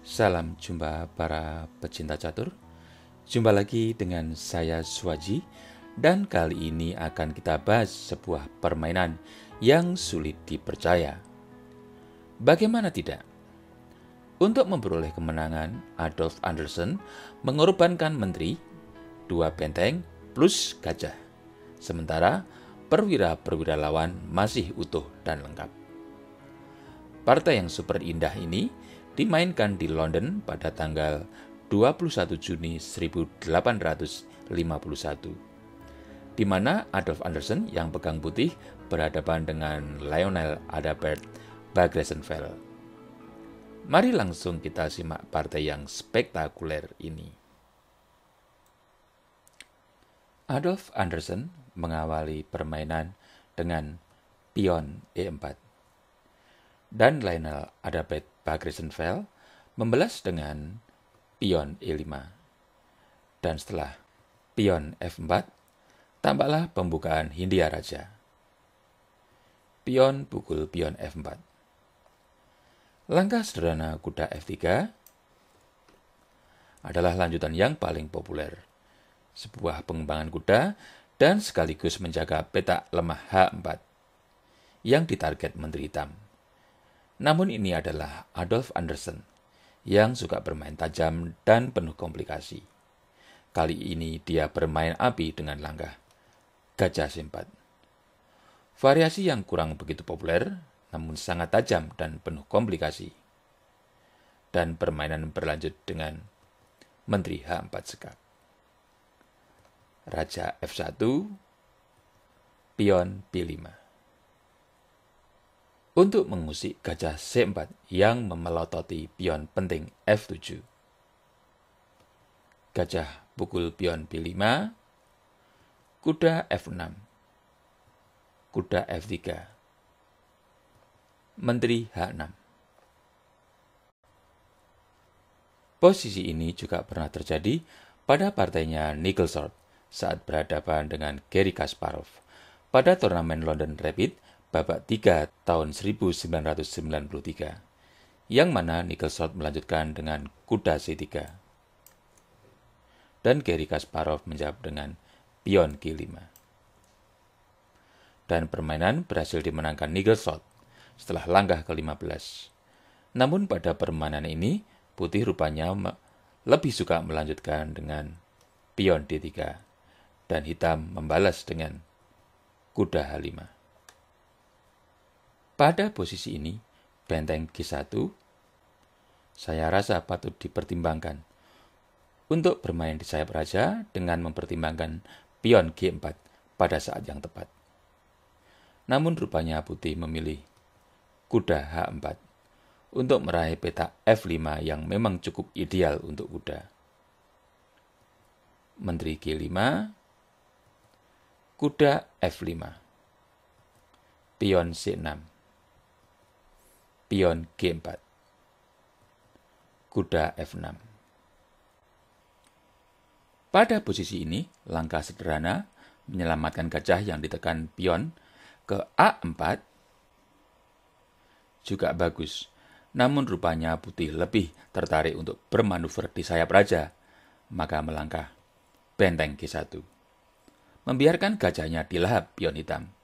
Salam jumpa para pecinta catur. Jumpa lagi dengan saya Swaji dan kali ini akan kita bahas sebuah permainan yang sulit dipercaya. Bagaimana tidak? Untuk memperoleh kemenangan, Adolf Anderson mengorbankan menteri, dua benteng, plus gajah. Sementara perwira-perwira lawan masih utuh dan lengkap. Partai yang super indah ini dimainkan di London pada tanggal 21 Juni 1851, di mana Adolf Anderson yang pegang putih berhadapan dengan Lionel Adalbert Bagresenfeld. Mari langsung kita simak partai yang spektakuler ini. Adolf Anderson mengawali permainan dengan pion E4 dan Lionel Adalbert Bagresenfeld membelas dengan pion E5. Dan setelah pion F4, tampaklah pembukaan Hindia Raja. Pion pukul pion F4. Langkah sederhana kuda F3 adalah lanjutan yang paling populer. Sebuah pengembangan kuda dan sekaligus menjaga peta lemah H4 yang ditarget Menteri Hitam. Namun ini adalah Adolf Anderson yang suka bermain tajam dan penuh komplikasi. Kali ini dia bermain api dengan langkah gajah simpat. Variasi yang kurang begitu populer, namun sangat tajam dan penuh komplikasi. Dan permainan berlanjut dengan Menteri H4 sekak. Raja F1, pion B5 untuk mengusik gajah C4 yang memelototi pion penting F7. Gajah pukul pion B5, kuda F6, kuda F3, menteri H6. Posisi ini juga pernah terjadi pada partainya Nicholson saat berhadapan dengan Gary Kasparov pada turnamen London Rapid babak 3 tahun 1993, yang mana Nicholson melanjutkan dengan kuda C3. Dan Gary Kasparov menjawab dengan pion G5. Dan permainan berhasil dimenangkan Nicholson setelah langkah ke-15. Namun pada permainan ini, putih rupanya lebih suka melanjutkan dengan pion D3 dan hitam membalas dengan kuda H5. Pada posisi ini, benteng G1 saya rasa patut dipertimbangkan untuk bermain di sayap raja dengan mempertimbangkan pion G4 pada saat yang tepat. Namun rupanya putih memilih kuda H4 untuk meraih peta F5 yang memang cukup ideal untuk kuda. Menteri G5, kuda F5, pion C6 pion G4. Kuda F6. Pada posisi ini, langkah sederhana menyelamatkan gajah yang ditekan pion ke A4 juga bagus. Namun rupanya putih lebih tertarik untuk bermanuver di sayap raja, maka melangkah benteng G1. Membiarkan gajahnya dilahap pion hitam.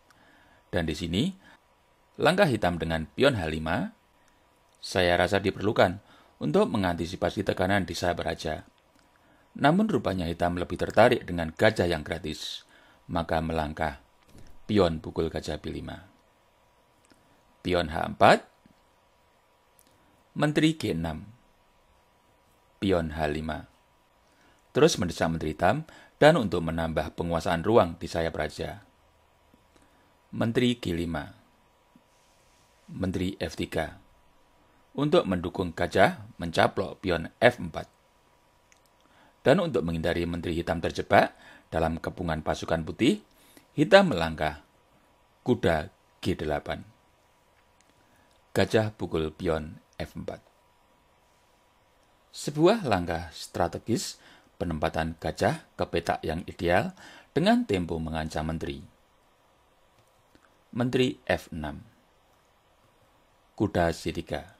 Dan di sini, langkah hitam dengan pion H5 saya rasa diperlukan untuk mengantisipasi tekanan di sayap raja. Namun rupanya hitam lebih tertarik dengan gajah yang gratis, maka melangkah pion pukul gajah B5. Pion H4, Menteri G6, pion H5. Terus mendesak Menteri Hitam dan untuk menambah penguasaan ruang di sayap raja. Menteri G5, Menteri F3, untuk mendukung gajah mencaplok pion F4. Dan untuk menghindari Menteri Hitam terjebak dalam kepungan pasukan putih, hitam melangkah kuda G8. Gajah pukul pion F4. Sebuah langkah strategis penempatan gajah ke petak yang ideal dengan tempo mengancam menteri. Menteri F6. Kuda C3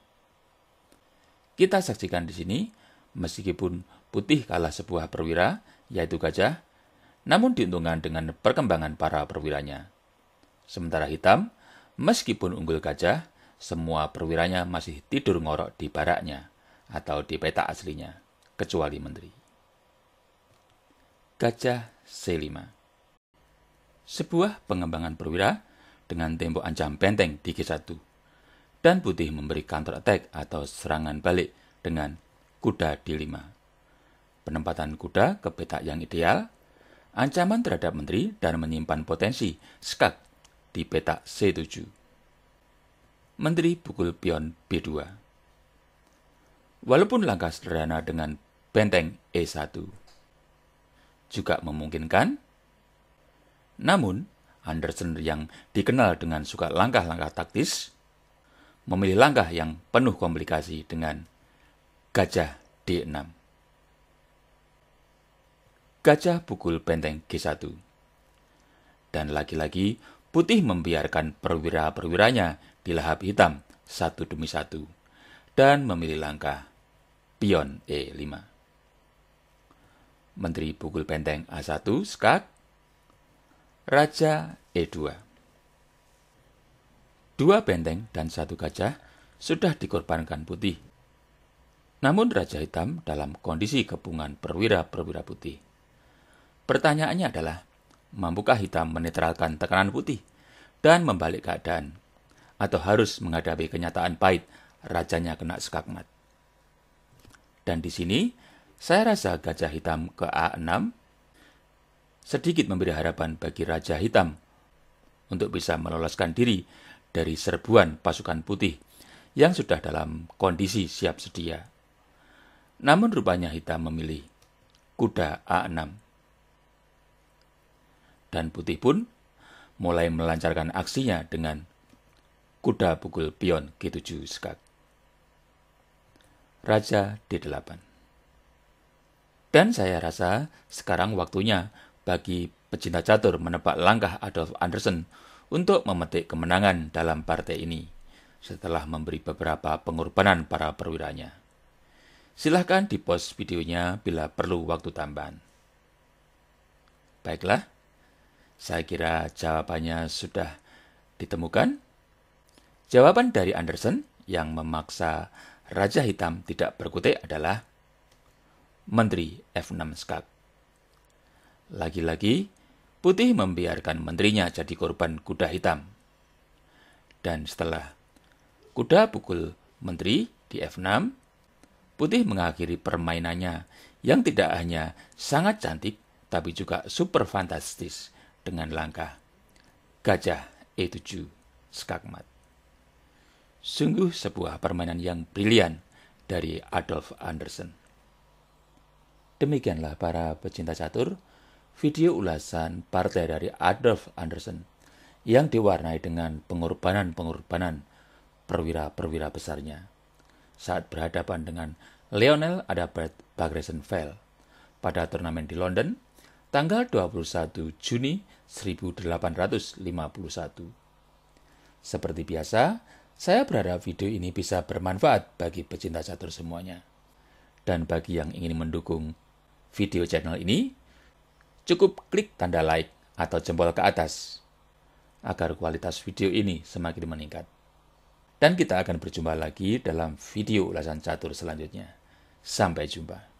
Kita saksikan di sini, meskipun putih kalah sebuah perwira, yaitu gajah, namun diuntungkan dengan perkembangan para perwiranya. Sementara hitam, meskipun unggul gajah, semua perwiranya masih tidur ngorok di baraknya atau di peta aslinya, kecuali menteri. Gajah C5 Sebuah pengembangan perwira dengan tembok ancam benteng di G1 dan putih memberi counter attack atau serangan balik dengan kuda D5. Penempatan kuda ke peta yang ideal ancaman terhadap menteri dan menyimpan potensi skak di peta C7. Menteri pukul pion B2. Walaupun langkah sederhana dengan benteng E1 juga memungkinkan, namun Anderson yang dikenal dengan suka langkah-langkah taktis, memilih langkah yang penuh komplikasi dengan gajah D6 gajah pukul benteng G1. Dan lagi-lagi, putih membiarkan perwira-perwiranya di lahap hitam satu demi satu, dan memilih langkah pion E5. Menteri pukul benteng A1 skak, Raja E2. Dua benteng dan satu gajah sudah dikorbankan putih. Namun Raja Hitam dalam kondisi kepungan perwira-perwira putih. Pertanyaannya adalah, mampukah hitam menetralkan tekanan putih dan membalik keadaan? Atau harus menghadapi kenyataan pahit rajanya kena skakmat? Dan di sini, saya rasa gajah hitam ke A6 sedikit memberi harapan bagi Raja Hitam untuk bisa meloloskan diri dari serbuan pasukan putih yang sudah dalam kondisi siap sedia. Namun rupanya hitam memilih kuda A6 dan putih pun mulai melancarkan aksinya dengan kuda pukul pion G7 skak. Raja D8 Dan saya rasa sekarang waktunya bagi pecinta catur menebak langkah Adolf Andersen untuk memetik kemenangan dalam partai ini setelah memberi beberapa pengorbanan para perwiranya. Silahkan di post videonya bila perlu waktu tambahan. Baiklah, saya kira jawabannya sudah ditemukan. Jawaban dari Anderson yang memaksa Raja Hitam tidak berkutik adalah Menteri F6 Skak. Lagi-lagi, Putih membiarkan menterinya jadi korban kuda hitam. Dan setelah kuda pukul menteri di F6, Putih mengakhiri permainannya yang tidak hanya sangat cantik, tapi juga super fantastis dengan langkah gajah E7 skakmat. Sungguh sebuah permainan yang brilian dari Adolf Andersen. Demikianlah para pecinta catur, video ulasan partai dari Adolf Andersen yang diwarnai dengan pengorbanan-pengorbanan perwira-perwira besarnya saat berhadapan dengan Lionel Adalbert Bagresenfeld pada turnamen di London tanggal 21 Juni 1851. Seperti biasa, saya berharap video ini bisa bermanfaat bagi pecinta catur semuanya. Dan bagi yang ingin mendukung video channel ini, cukup klik tanda like atau jempol ke atas agar kualitas video ini semakin meningkat. Dan kita akan berjumpa lagi dalam video ulasan catur selanjutnya. Sampai jumpa.